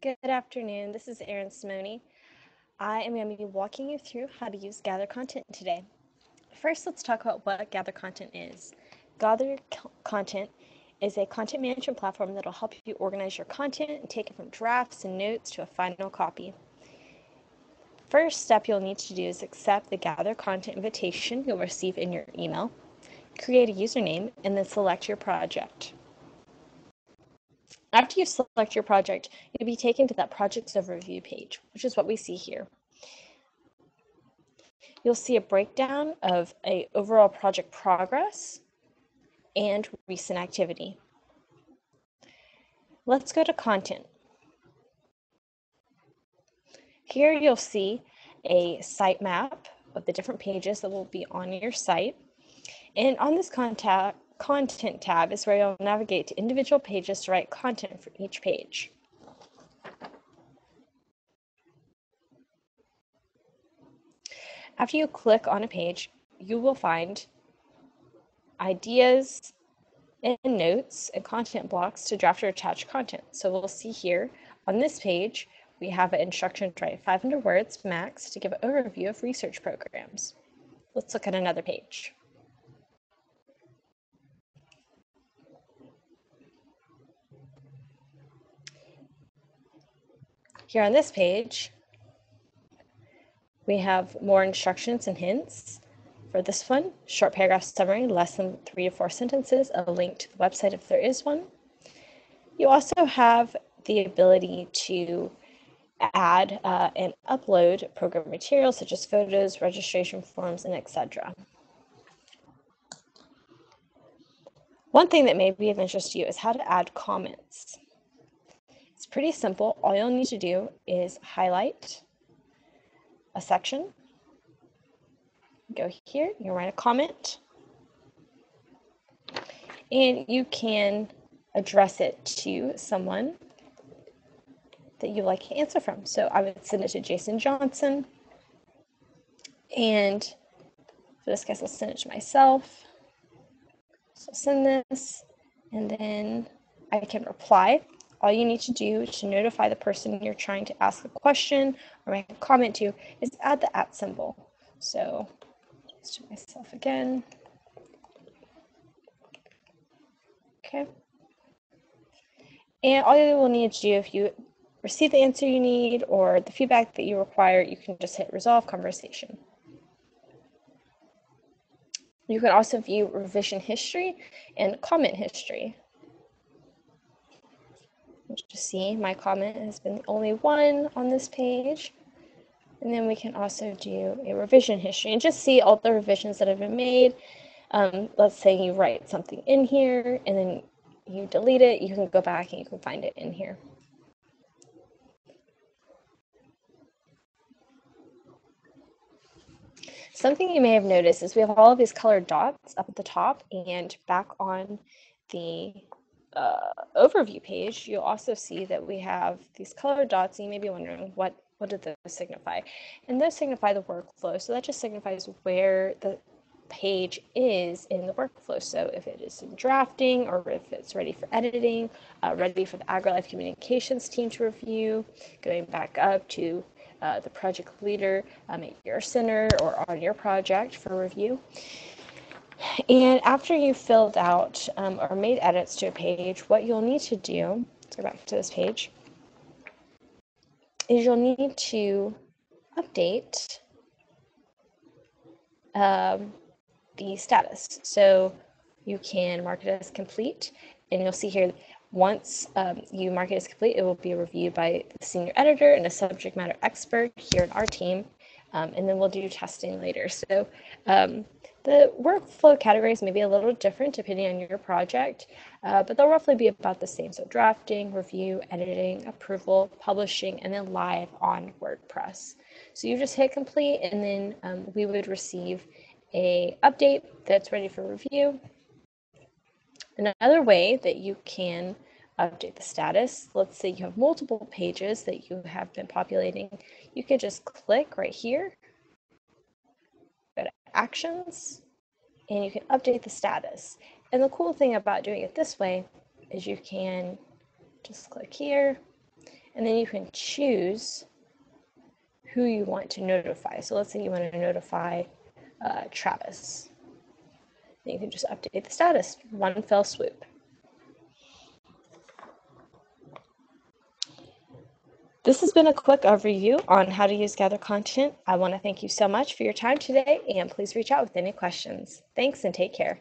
Good afternoon. This is Erin Simone. I am going to be walking you through how to use GatherContent today. First, let's talk about what GatherContent is. Gather Content is a content management platform that will help you organize your content and take it from drafts and notes to a final copy. First step you'll need to do is accept the GatherContent invitation you'll receive in your email, create a username, and then select your project. After you select your project, you'll be taken to that project's overview page, which is what we see here. You'll see a breakdown of a overall project progress and recent activity. Let's go to content. Here you'll see a sitemap of the different pages that will be on your site. And on this contact, Content tab is where you'll navigate to individual pages to write content for each page. After you click on a page, you will find ideas and notes and content blocks to draft or attach content. So we'll see here on this page, we have an instruction to write 500 words max to give an overview of research programs. Let's look at another page. Here on this page, we have more instructions and hints. For this one, short paragraph summary, less than three to four sentences, a link to the website if there is one. You also have the ability to add uh, and upload program materials such as photos, registration forms, and etc. One thing that may be of interest to you is how to add comments. Pretty simple. All you'll need to do is highlight a section. Go here, you write a comment. And you can address it to someone that you'd like to answer from. So I would send it to Jason Johnson. And for this case, I'll send it to myself. So send this, and then I can reply all you need to do to notify the person you're trying to ask a question or make a comment to is add the at symbol. So just to myself again. Okay. And all you will need to do if you receive the answer you need or the feedback that you require, you can just hit resolve conversation. You can also view revision history and comment history to see my comment has been the only one on this page. And then we can also do a revision history and just see all the revisions that have been made. Um, let's say you write something in here and then you delete it, you can go back and you can find it in here. Something you may have noticed is we have all of these colored dots up at the top and back on the uh, overview page, you'll also see that we have these colored dots. You may be wondering what what do those signify? And those signify the workflow. So that just signifies where the page is in the workflow. So if it is in drafting or if it's ready for editing, uh, ready for the AgriLife communications team to review, going back up to uh, the project leader um, at your center or on your project for review. And after you've filled out um, or made edits to a page, what you'll need to do, let's go back to this page, is you'll need to update um, the status. So you can mark it as complete, and you'll see here once um, you mark it as complete, it will be reviewed by the senior editor and a subject matter expert here in our team, um, and then we'll do testing later. So um, the workflow categories may be a little different depending on your project, uh, but they'll roughly be about the same. So drafting, review, editing, approval, publishing, and then live on WordPress. So you just hit complete and then um, we would receive a update that's ready for review. Another way that you can update the status, let's say you have multiple pages that you have been populating, you can just click right here actions and you can update the status. And the cool thing about doing it this way is you can just click here and then you can choose who you want to notify. So let's say you want to notify uh, Travis. Then you can just update the status, one fell swoop. This has been a quick overview on how to use GatherContent. I want to thank you so much for your time today, and please reach out with any questions. Thanks and take care.